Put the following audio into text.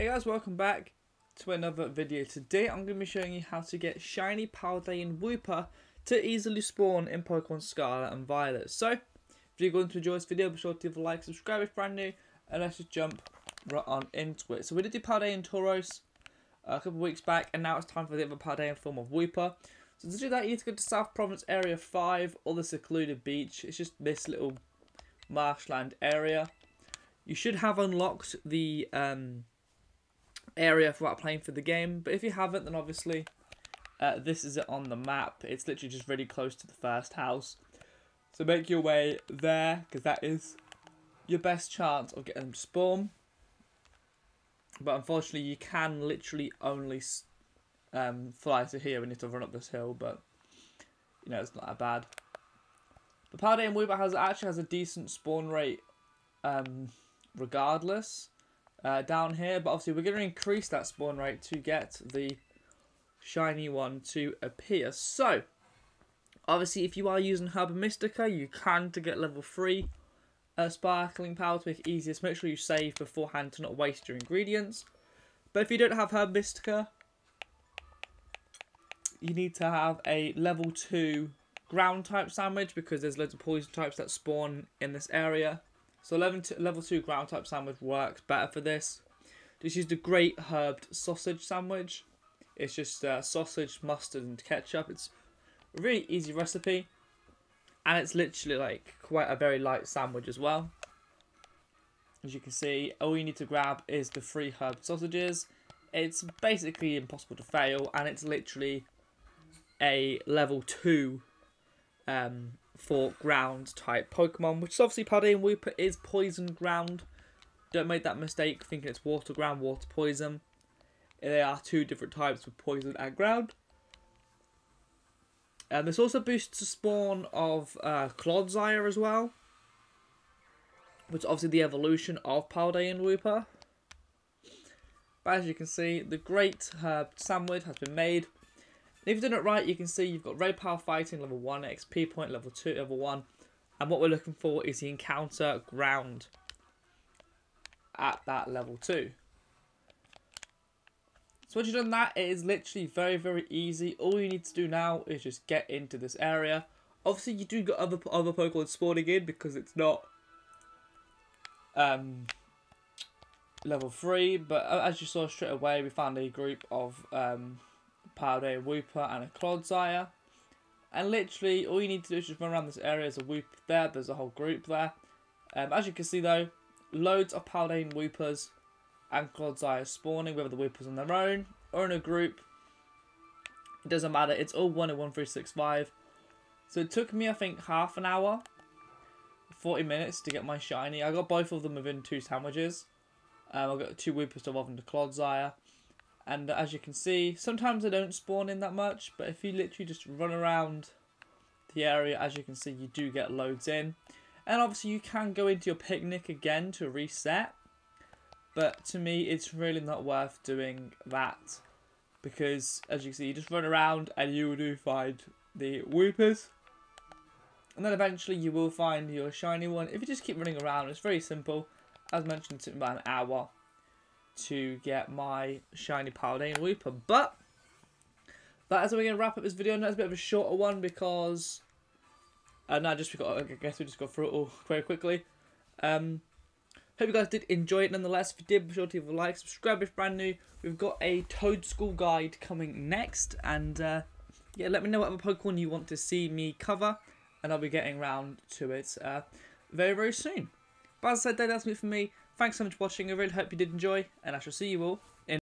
Hey guys, welcome back to another video. Today I'm going to be showing you how to get Shiny Paldean Wooper to easily spawn in Pokemon Scarlet and Violet. So, if you're going to enjoy this video, be sure to leave a like, subscribe if brand new, and let's just jump right on into it. So we did do Paldean Tauros a couple weeks back, and now it's time for the other Paldean form of Wooper. So to do that, you need to go to South Province Area 5, or the secluded beach. It's just this little marshland area. You should have unlocked the... Um, area for playing for the game. But if you haven't, then obviously uh, this is it on the map. It's literally just really close to the first house. So make your way there, because that is your best chance of getting them to spawn. But unfortunately, you can literally only um, fly to here. We need to run up this hill, but you know it's not that bad. The Paldean Wooper has actually has a decent spawn rate, um, regardless uh, down here. But obviously we're going to increase that spawn rate to get the shiny one to appear. So, obviously if you are using Herba Mystica, you can to get level 3 uh, Sparkling Power to make it easier. So make sure you save beforehand to not waste your ingredients. But if you don't have Herb Mystica, you need to have a level 2 ground type sandwich because there's loads of poison types that spawn in this area. So level two, level 2 ground type sandwich works better for this. Just use the great herbed sausage sandwich. It's just uh, sausage, mustard and ketchup. It's a really easy recipe. And it's literally like quite a very light sandwich as well. As you can see, all you need to grab is the three herb sausages. It's basically impossible to fail and it's literally a level 2 um, for ground type Pokemon, which is obviously Paldean Wooper is poison ground. Don't make that mistake thinking it's water ground, water poison. There are two different types of poison and ground. And this also boosts the spawn of uh, Clodsire as well. Which is obviously the evolution of Paldean Wooper. But as you can see, the Great Herb Sandwich has been made. If you've done it right, you can see you've got Raid Power Fighting level 1, XP point level 2, level 1. And what we're looking for is the Encounter Ground at that level 2. So once you've done that, it is literally very, very easy. All you need to do now is just get into this area. Obviously, you do got other other Pokemon spawning in because it's not um, level 3. But as you saw straight away, we found a group of... Um, Paldean Wooper and a Clodsire. And literally, all you need to do is just run around this area. There's a Whoop there. There's a whole group there. Um, as you can see, though, loads of Paldean Woopers and Clodsire spawning, whether the Woopers on their own or in a group. It doesn't matter. It's all 1 in 1365. So it took me, I think, half an hour, 40 minutes to get my shiny. I got both of them within two sandwiches. Um, I got two Woopers to evolve into Clodsire. And as you can see, sometimes they don't spawn in that much, but if you literally just run around the area, as you can see, you do get loads in. And obviously you can go into your picnic again to reset, but to me it's really not worth doing that because as you can see, you just run around and you do find the Woopers And then eventually you will find your shiny one. If you just keep running around, it's very simple. As mentioned, it's about an hour to get my shiny Paldean Wooper. But that is how we're going to wrap up this video. And that's a bit of a shorter one because uh, no, just we got. I guess we just got through it all very quickly. Um, hope you guys did enjoy it. Nonetheless, if you did, be sure to leave a like, subscribe if brand new. We've got a Toedscool guide coming next, and uh, yeah, let me know what Pokemon you want to see me cover, and I'll be getting round to it uh, very very soon. But as I said, that's it for me. Thanks so much for watching. I really hope you did enjoy, and I shall see you all